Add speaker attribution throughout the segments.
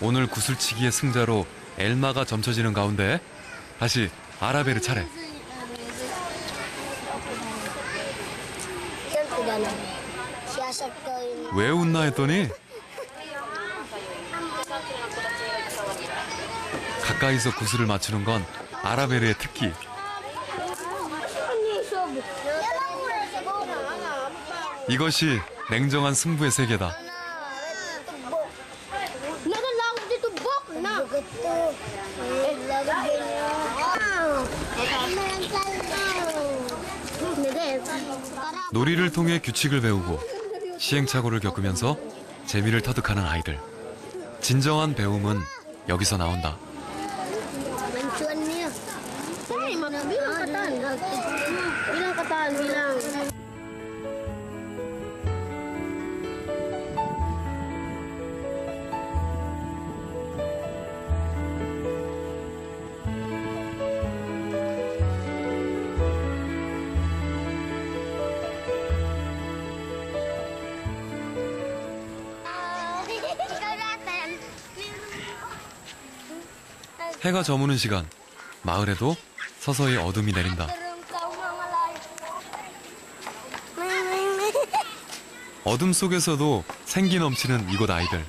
Speaker 1: 오늘 구슬치기의 승자로 엘마가 점쳐지는 가운데 다시 아라벨의 차례. 왜 웃나 했더니 가까이서 구슬을 맞추는 건 아라벨의 특기. 이것이 냉정한 승부의 세계다.
Speaker 2: Niya.
Speaker 1: 놀이를 통해 규칙을 배우고 시행착오를 겪으면서 재미를 터득하는 아이들. 진정한 배움은 여기서 나온다. 해가 저무는 시간. 마을에도 서서히 어둠이 내린다. 어둠 속에서도 생기 넘치는 이곳 아이들.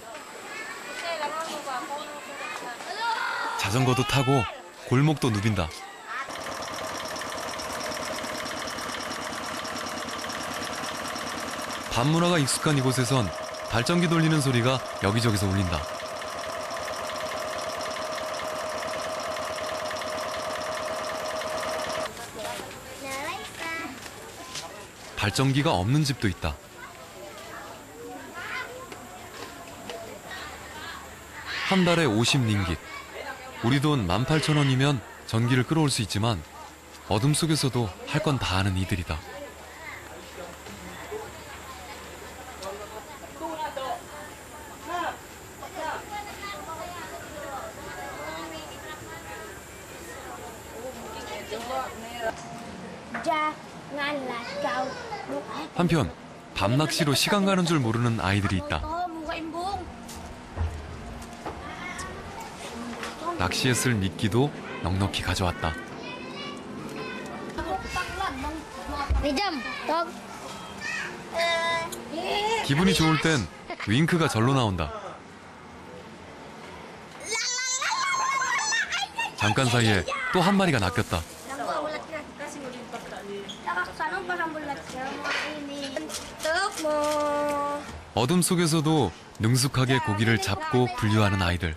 Speaker 1: 자전거도 타고 골목도 누빈다. 밤문화가 익숙한 이곳에선 발전기 돌리는 소리가 여기저기서 울린다. 발전기가 없는 집도 있다. 한 달에 50링깃. 우리 돈 18,000원이면 전기를 끌어올 수 있지만 어둠 속에서도 할 건 다 하는 이들이다.
Speaker 2: Kau buka
Speaker 1: 한편 밤낚시로 시간 가는 줄 모르는 아이들이 있다. 낚시에 쓸 미끼도 넉넉히 가져왔다. 기분이 좋을 땐 윙크가 절로 나온다. 잠깐 사이에 또 한 마리가 낚였다. 어둠 속에서도 능숙하게 고기를 잡고 분류하는 아이들.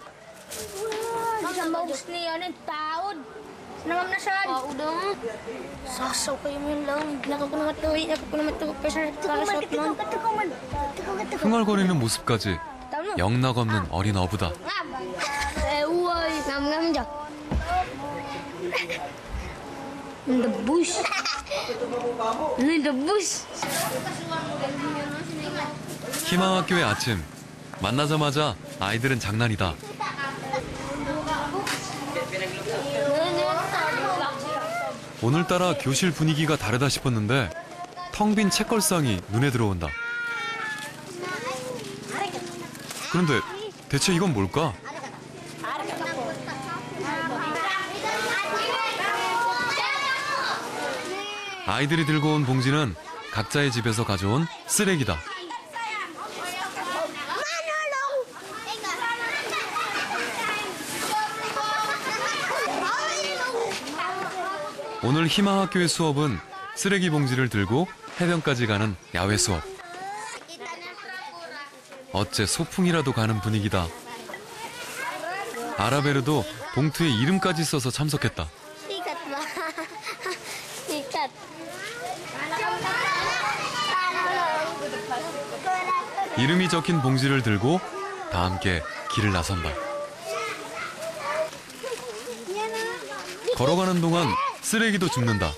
Speaker 1: 흥얼거리는 모습까지. 영락 없는 어린 어부다.
Speaker 2: In the bush. In the bush.
Speaker 1: 희망학교의 아침. 만나자마자 아이들은 장난이다. 오늘따라 교실 분위기가 다르다 싶었는데 텅 빈 책걸상이 눈에 들어온다. 그런데 대체 이건 뭘까? 아이들이 들고 온 봉지는 각자의 집에서 가져온 쓰레기다. 오늘 희망 학교의 수업은 쓰레기 봉지를 들고 해변까지 가는 야외 수업. 어째 소풍이라도 가는 분위기다. 아라베르도 봉투에 이름까지 써서 참석했다.
Speaker 2: Sikat.
Speaker 1: 이름이 적힌 봉지를 들고 다 함께 길을 나선다. 걸어가는 동안 쓰레기도 줍는다.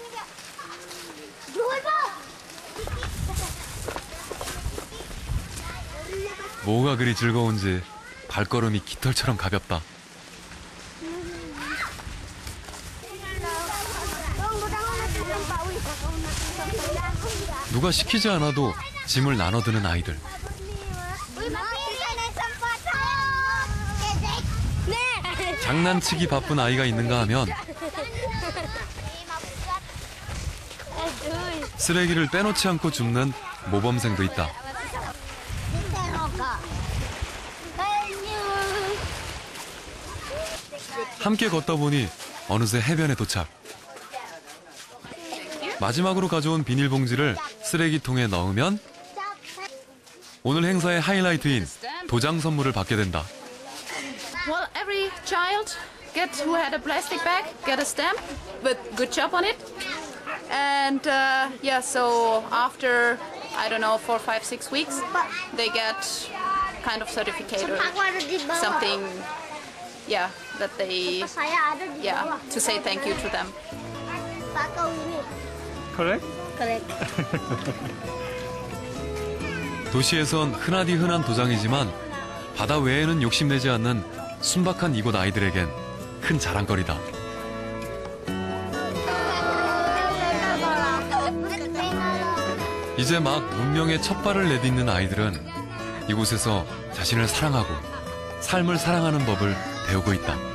Speaker 1: 뭐가 그리 즐거운지 발걸음이 깃털처럼 가볍다. 누가 시키지 않아도 짐을 나눠드는 아이들. 장난치기 바쁜 아이가 있는가 하면. 쓰레기를 빼놓지 않고 줍는 모범생도 있다. 함께 걷다 보니 어느새 해변에 도착. 마지막으로 가져온 비닐봉지를 쓰레기통에 넣으면 오늘 행사의 하이라이트인 도장 선물을 받게 된다.
Speaker 3: Well, every child get who had a plastic bag get a stamp with good job on it, and uh, yeah. So after I don't know four, five, six weeks, they get kind of certificate or
Speaker 2: Aku ada di bawah.
Speaker 3: something. Yeah, that they
Speaker 2: Saya ada di
Speaker 3: yeah
Speaker 2: bawah.
Speaker 3: to say thank you to them.
Speaker 4: Correct?
Speaker 2: Correct.
Speaker 1: 도시에선 흔하디 흔한 도장이지만 바다 외에는 욕심내지 않는 순박한 이곳 아이들에겐 큰 자랑거리다. 이제 막 문명의 첫 발을 내딛는 아이들은 이곳에서 자신을 사랑하고 삶을 사랑하는 법을 배우고 있다.